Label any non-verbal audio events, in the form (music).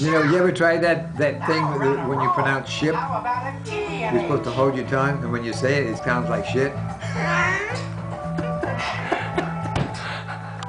You know, you ever tried that, that thing when you pronounce ship? You're supposed to hold your tongue, and when you say it, it sounds like shit. (laughs)